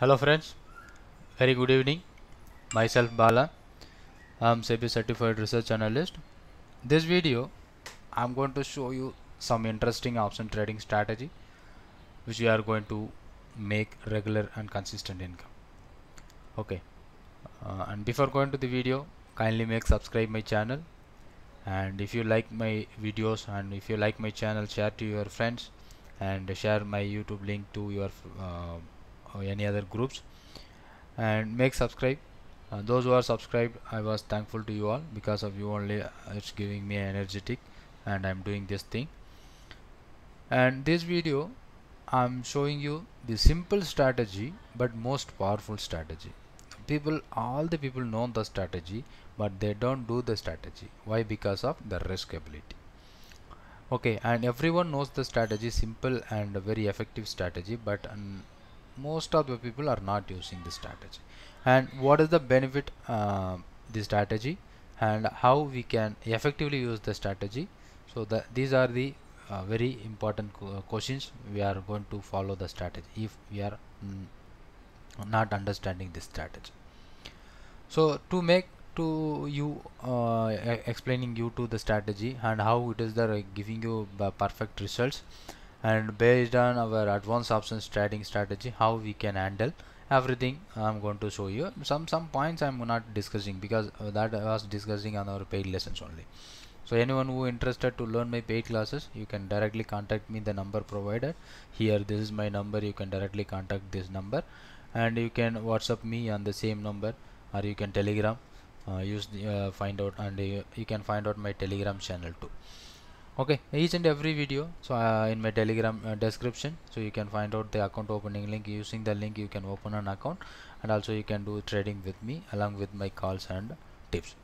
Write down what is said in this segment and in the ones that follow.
Hello friends, very good evening. Myself Bala. I am SEBI certified research analyst. This video I am going to show you some interesting option trading strategy which you are going to make regular and consistent income. Okay. Uh, and before going to the video, kindly make subscribe my channel and if you like my videos and if you like my channel share to your friends and share my youtube link to your uh, or any other groups. And make subscribe. Uh, those who are subscribed i was thankful to you all because of you only uh, it's giving me energetic and i'm doing this thing. And this video i'm showing you the simple strategy but most powerful strategy. People all the people know the strategy but they don't do the strategy. Why? Because of the risk ability. Okay and everyone knows the strategy simple and very effective strategy but um, most of the people are not using this strategy. And what is the benefit uh, the strategy? And how we can effectively use the strategy? So these are the uh, very important questions we are going to follow the strategy if we are mm, not understanding this strategy. So to make to you uh, explaining you to the strategy and how it is the giving you perfect results and based on our advanced options trading strategy how we can handle everything I'm going to show you. Some some points I'm not discussing because uh, that I was discussing on our paid lessons only. So anyone who interested to learn my paid classes you can directly contact me the number provided. Here this is my number. You can directly contact this number. And you can whatsapp me on the same number or you can telegram. Uh, use the uh, find out and uh, you can find out my telegram channel too okay each and every video so uh, in my telegram uh, description so you can find out the account opening link. Using the link you can open an account and also you can do trading with me along with my calls and tips.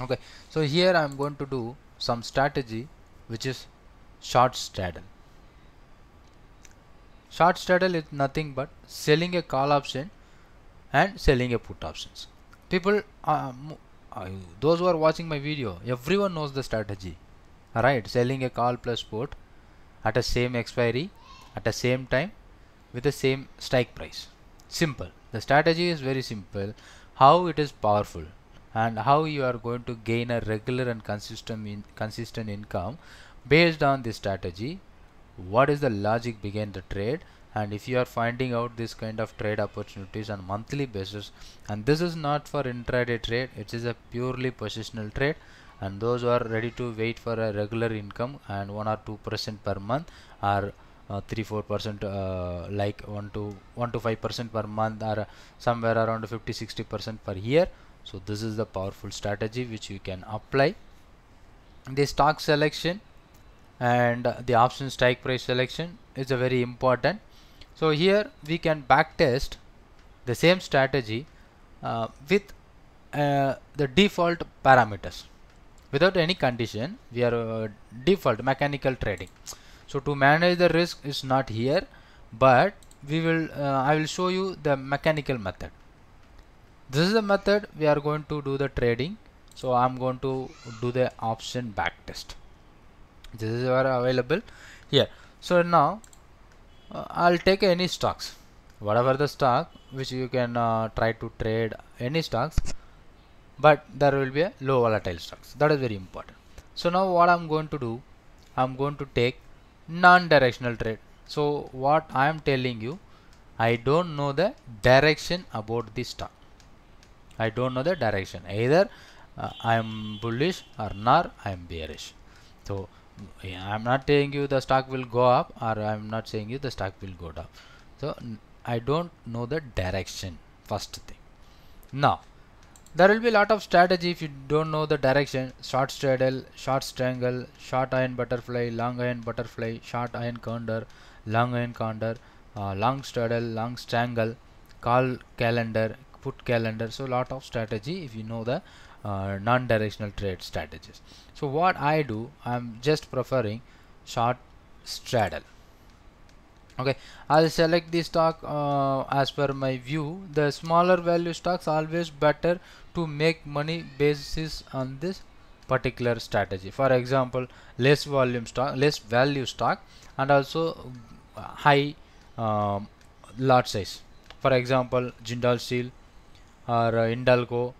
Okay so here i'm going to do some strategy which is short straddle. Short straddle is nothing but selling a call option and selling a put options. People uh, those who are watching my video everyone knows the strategy right selling a call plus put at the same expiry at the same time with the same strike price. Simple. The strategy is very simple. How it is powerful and how you are going to gain a regular and consistent in consistent income based on this strategy what is the logic behind the trade and if you are finding out this kind of trade opportunities on monthly basis and this is not for intraday trade it is a purely positional trade and those who are ready to wait for a regular income and 1 or 2 percent per month are uh, 3 4 percent uh, like 1 to 1 to 5 percent per month or somewhere around 50 60 percent per year. So this is the powerful strategy which you can apply. The stock selection and the option strike price selection is a very important. So here we can back test the same strategy uh, with uh, the default parameters without any condition we are uh, default mechanical trading. So to manage the risk is not here but we will uh, I will show you the mechanical method. This is the method we are going to do the trading. So I'm going to do the option back test this is available here. So now uh, I'll take any stocks. Whatever the stock which you can uh, try to trade any stocks but there will be a low volatile stocks. That is very important. So now what I'm going to do I'm going to take non-directional trade. So what I am telling you I don't know the direction about the stock. I don't know the direction. Either uh, I am bullish or not I am bearish. So I'm not telling you the stock will go up or I'm not saying you the stock will go down. So I don't know the direction. First thing. Now there will be a lot of strategy if you don't know the direction. Short straddle short strangle short iron butterfly long iron butterfly short iron condor long iron condor uh, long straddle long strangle call calendar put calendar. So lot of strategy if you know the uh, non-directional trade strategies. So what I do I'm just preferring short straddle. Okay I'll select the stock uh, as per my view. The smaller value stocks always better to make money basis on this particular strategy. For example less volume stock less value stock and also high um, lot size. For example Jindal Steel or uh, Hindalco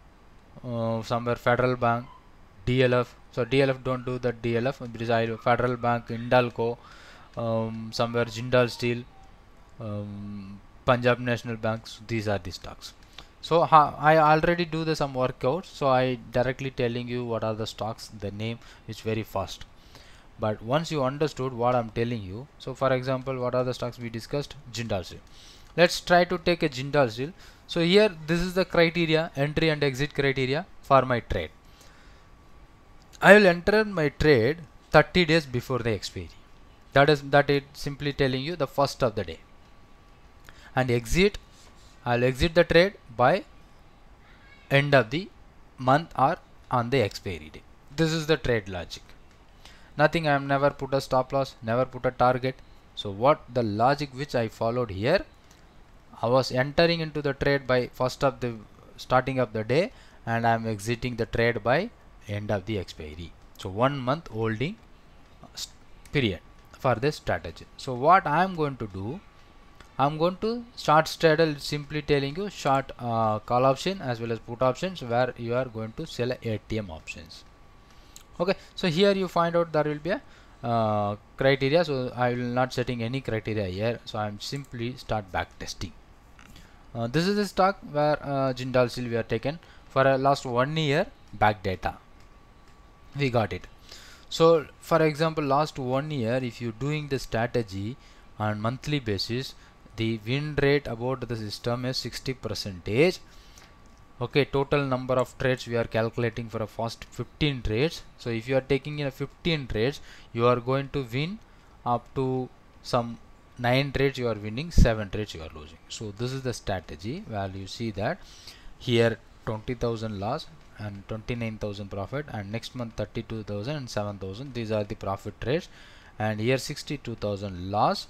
uh, somewhere Federal Bank DLF so DLF don't do that DLF because Federal Bank Hindalco um, somewhere Jindal Steel um, Punjab National Banks. These are the stocks so I already do the some workouts. So I directly telling you what are the stocks the name is very fast. But once you understood what I'm telling you so for example what are the stocks we discussed? Jindal Steel let's try to take a Jindal Steel so here this is the criteria entry and exit criteria for my trade. I will enter my trade 30 days before the expiry. That is that it simply telling you the first of the day. And exit I'll exit the trade by end of the month or on the expiry day this is the trade logic. Nothing I am never put a stop loss never put a target. So what the logic which I followed here I was entering into the trade by first of the starting of the day and I am exiting the trade by end of the expiry. So one month holding period for this strategy. So what I am going to do I'm going to start straddle simply telling you short uh, call option as well as put options where you are going to sell ATM options. Okay so here you find out there will be a uh, criteria. So I will not setting any criteria here. So I'm simply start back testing. Uh, this is the stock where uh, Jindal Steel we are taken for a last one year back data. We got it. So for example last one year if you doing the strategy on monthly basis the win rate about the system is 60 percentage. Okay total number of trades we are calculating for a first 15 trades. So if you are taking in a 15 trades you are going to win up to some 9 trades you are winning 7 trades you are losing. So this is the strategy. Where you see that here 20000 loss and 29000 profit and next month 32000 and 7000 these are the profit trades. And here 62000 loss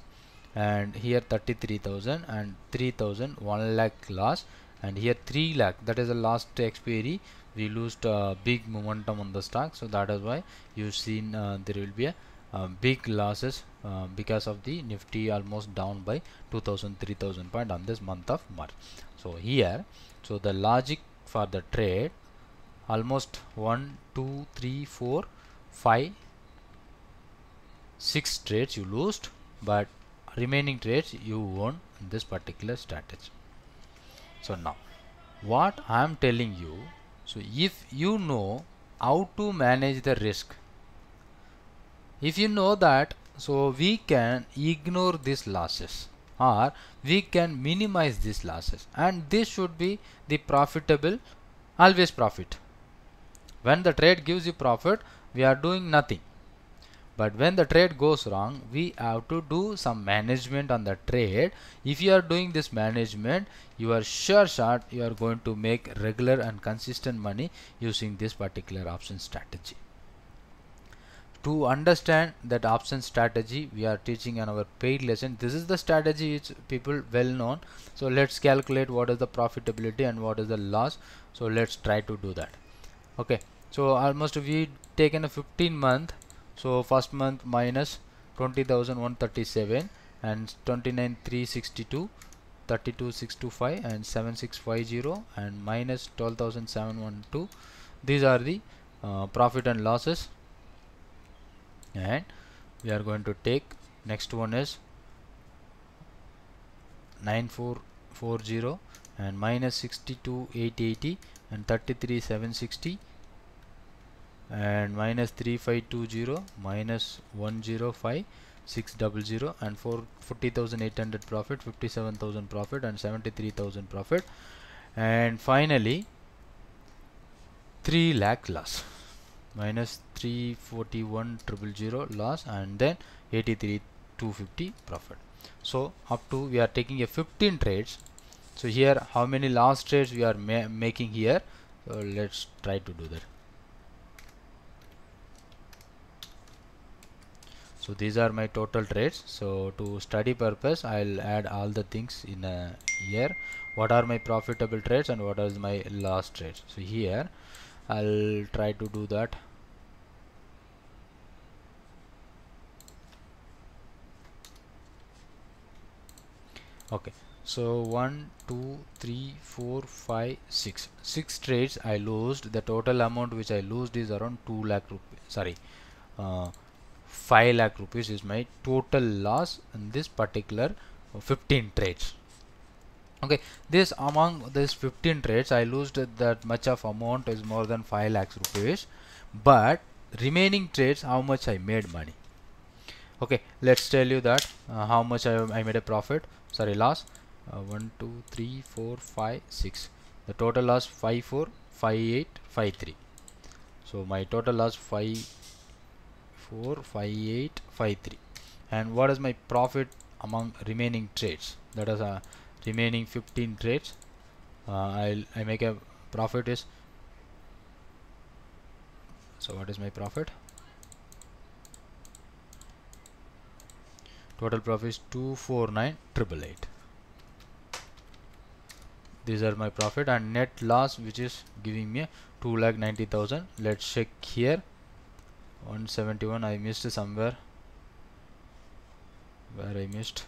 and here 33000 and 3000 1 lakh loss and here 3 lakh that is the last expiry we lost uh, big momentum on the stock. So that is why you've seen uh, there will be a uh, big losses uh, because of the nifty almost down by 2000 3000 point on this month of march. So here so the logic for the trade almost 1 2 3 4 5 6 trades you lost but remaining trades you in this particular strategy. So now what I am telling you so if you know how to manage the risk if you know that so we can ignore these losses or we can minimize these losses and this should be the profitable always profit. When the trade gives you profit we are doing nothing but when the trade goes wrong we have to do some management on the trade. If you are doing this management you are sure shot you are going to make regular and consistent money using this particular option strategy. To understand that option strategy we are teaching in our paid lesson. This is the strategy which people well known. So let's calculate what is the profitability and what is the loss. So let's try to do that. Okay. So almost we taken a 15 month so first month minus 20137 and 29362 32625 and 7650 and minus 12712 these are the uh, profit and losses. And we are going to take next one is 9440 and minus 62880 and 33760 and minus 3520 minus 105 600 and 40,800 profit 57,000 profit and 73,000 profit. And finally 3 lakh loss. Minus 341 triple zero loss and then 83 250 profit. So up to we are taking a 15 trades. So here how many last trades we are ma making here? So let's try to do that so these are my total trades. So to study purpose I'll add all the things in a year. What are my profitable trades and what is my loss trades? So here I'll try to do that. Okay. So one two three four five six. Six trades I lost. The total amount which I lost is around 2 lakh rupees sorry uh, 5 lakh rupees is my total loss in this particular 15 trades. Okay this among this 15 trades I lost that much of amount is more than 5 lakhs rupees but remaining trades how much I made money? Okay let's tell you that uh, how much I, I made a profit sorry loss uh, 1 2 3 4 5 6 the total loss 5 4 5 8 5 3 so my total loss 5 4 5 8 5 3 and what is my profit among remaining trades? That is a uh, remaining 15 trades. Uh, I'll I make a profit is so what is my profit? Total profit is 249 triple eight. These are my profit and net loss which is giving me 2 lakh 90,000 let's check here 171 I missed somewhere. Where I missed?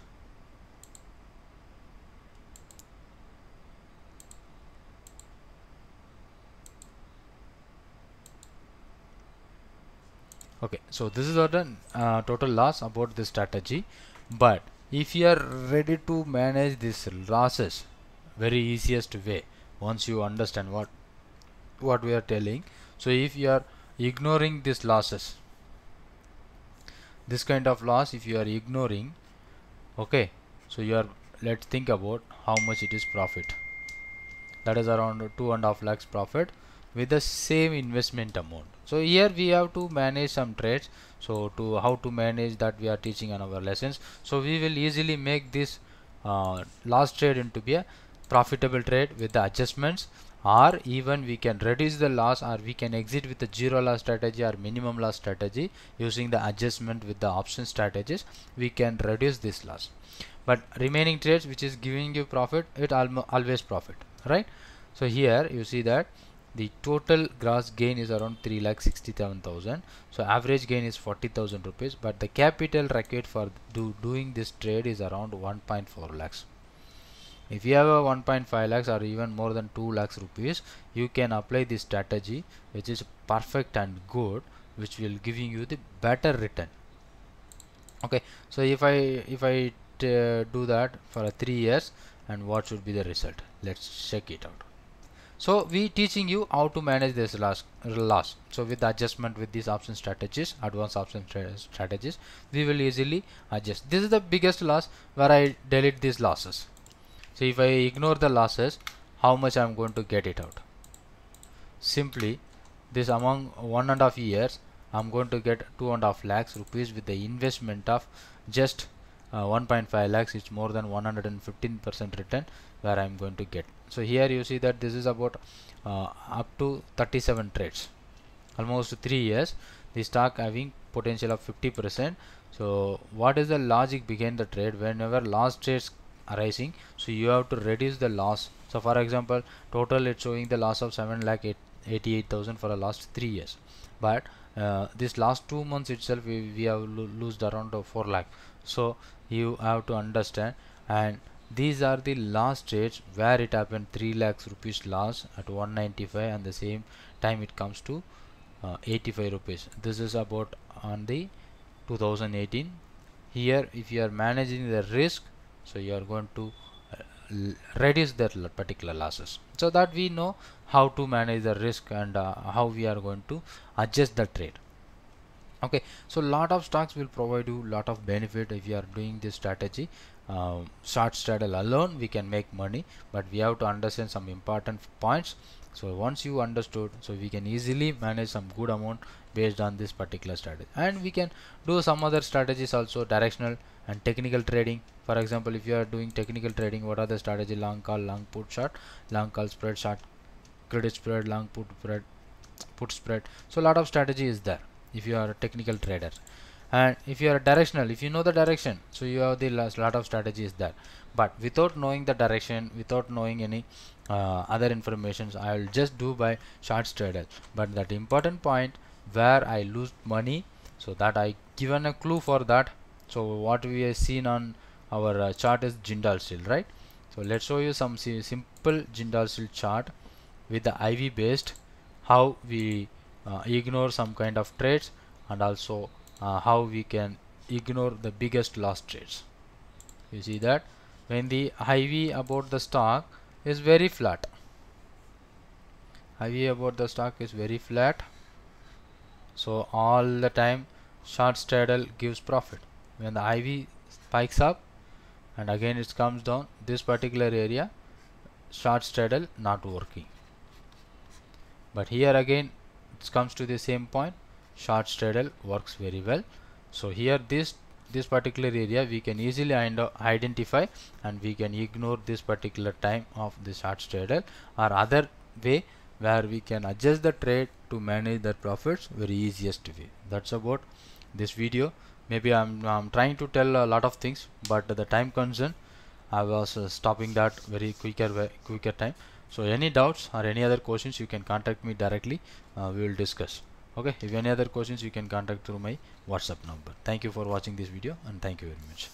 Okay so this is the uh, total loss about this strategy. But if you are ready to manage these losses very easiest way once you understand what what we are telling. So if you are ignoring these losses. This kind of loss if you are ignoring okay so you are let's think about how much it is profit. That is around two and a half lakhs profit with the same investment amount. So here we have to manage some trades. So to how to manage that we are teaching on our lessons. So we will easily make this uh, last trade into be a profitable trade with the adjustments or even we can reduce the loss or we can exit with the zero loss strategy or minimum loss strategy using the adjustment with the option strategies we can reduce this loss. But remaining trades which is giving you profit it always profit right? So here you see that the total gross gain is around 3 lakh 67000 so average gain is 40000 rupees but the capital required for do, doing this trade is around 1.4 lakhs if you have a 1.5 lakhs or even more than 2 lakhs rupees you can apply this strategy which is perfect and good which will giving you the better return. Okay so if i if i uh, do that for 3 years and what should be the result? Let's check it out. So we teaching you how to manage this loss loss. So with adjustment with these option strategies advanced option strategies we will easily adjust. This is the biggest loss where i delete these losses so if I ignore the losses how much I'm going to get it out? Simply this among one and a half years I'm going to get two and a half lakhs rupees with the investment of just uh, 1.5 lakhs it's more than 115 percent return where I'm going to get. So here you see that this is about uh, up to 37 trades. Almost three years the stock having potential of 50 percent. So what is the logic behind the trade? Whenever last trades arising. So you have to reduce the loss. So for example total it's showing the loss of 7 lakh 88,000 for the last three years. But uh, this last two months itself we, we have lo lost around 4 lakh. So you have to understand. And these are the last trades where it happened 3 lakhs rupees loss at 195 and the same time it comes to uh, 85 rupees. This is about on the 2018 here if you are managing the risk so you are going to uh, reduce that particular losses. So that we know how to manage the risk and uh, how we are going to adjust the trade. Okay. So lot of stocks will provide you lot of benefit if you are doing this strategy. Uh, short straddle alone we can make money but we have to understand some important points. So once you understood so we can easily manage some good amount based on this particular strategy. And we can do some other strategies also directional and technical trading for example if you are doing technical trading what are the strategy? Long call long put short long call spread short credit spread long put spread put spread. So a lot of strategy is there if you are a technical trader. And if you are directional if you know the direction so you have the lot of strategies there. But without knowing the direction without knowing any uh, other informations I will just do by short straddle but that important point where I lose money so that I given a clue for that. So what we have seen on our uh, chart is Jindal Steel right? So let's show you some si simple Jindal Steel chart with the IV based how we uh, ignore some kind of trades and also uh, how we can ignore the biggest loss trades. You see that? When the IV about the stock is very flat. IV about the stock is very flat. So all the time short straddle gives profit. When the IV spikes up and again it comes down. This particular area short straddle not working. But here again it comes to the same point. Short straddle works very well. So here this this particular area we can easily identify and we can ignore this particular time of the short straddle or other way where we can adjust the trade to manage the profits very easiest way. That's about this video maybe I'm, I'm trying to tell a lot of things but the time concern I was uh, stopping that very quicker quicker time. So any doubts or any other questions you can contact me directly. Uh, we will discuss. Okay? If any other questions you can contact through my whatsapp number. Thank you for watching this video and thank you very much